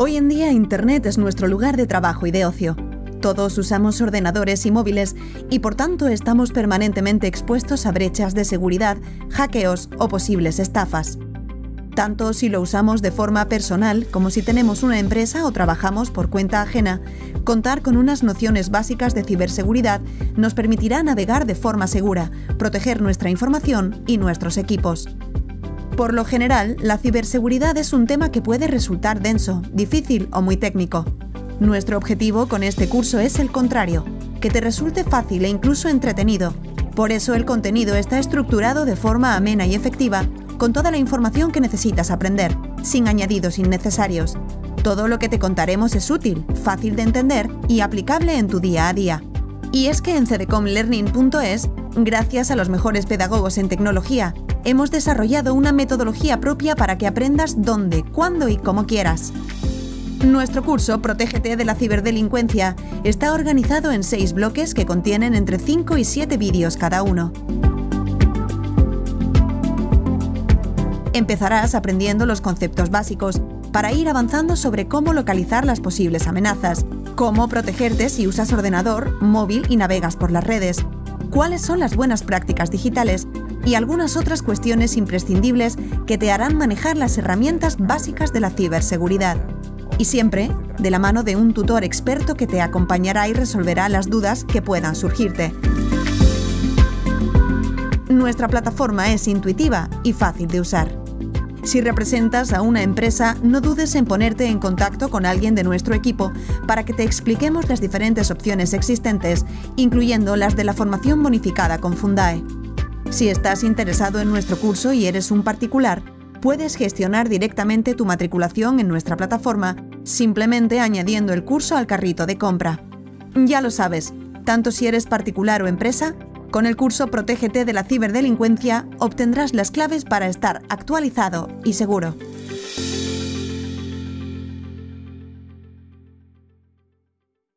Hoy en día Internet es nuestro lugar de trabajo y de ocio. Todos usamos ordenadores y móviles y por tanto estamos permanentemente expuestos a brechas de seguridad, hackeos o posibles estafas. Tanto si lo usamos de forma personal como si tenemos una empresa o trabajamos por cuenta ajena, contar con unas nociones básicas de ciberseguridad nos permitirá navegar de forma segura, proteger nuestra información y nuestros equipos. Por lo general, la ciberseguridad es un tema que puede resultar denso, difícil o muy técnico. Nuestro objetivo con este curso es el contrario, que te resulte fácil e incluso entretenido. Por eso el contenido está estructurado de forma amena y efectiva, con toda la información que necesitas aprender, sin añadidos innecesarios. Todo lo que te contaremos es útil, fácil de entender y aplicable en tu día a día. Y es que en cdcomlearning.es, gracias a los mejores pedagogos en tecnología, hemos desarrollado una metodología propia para que aprendas dónde, cuándo y cómo quieras. Nuestro curso Protégete de la ciberdelincuencia está organizado en seis bloques que contienen entre 5 y 7 vídeos cada uno. Empezarás aprendiendo los conceptos básicos para ir avanzando sobre cómo localizar las posibles amenazas, cómo protegerte si usas ordenador, móvil y navegas por las redes, cuáles son las buenas prácticas digitales y algunas otras cuestiones imprescindibles que te harán manejar las herramientas básicas de la ciberseguridad y siempre de la mano de un tutor experto que te acompañará y resolverá las dudas que puedan surgirte. Nuestra plataforma es intuitiva y fácil de usar. Si representas a una empresa, no dudes en ponerte en contacto con alguien de nuestro equipo para que te expliquemos las diferentes opciones existentes, incluyendo las de la formación bonificada con Fundae. Si estás interesado en nuestro curso y eres un particular, puedes gestionar directamente tu matriculación en nuestra plataforma simplemente añadiendo el curso al carrito de compra. Ya lo sabes, tanto si eres particular o empresa, con el curso Protégete de la ciberdelincuencia obtendrás las claves para estar actualizado y seguro.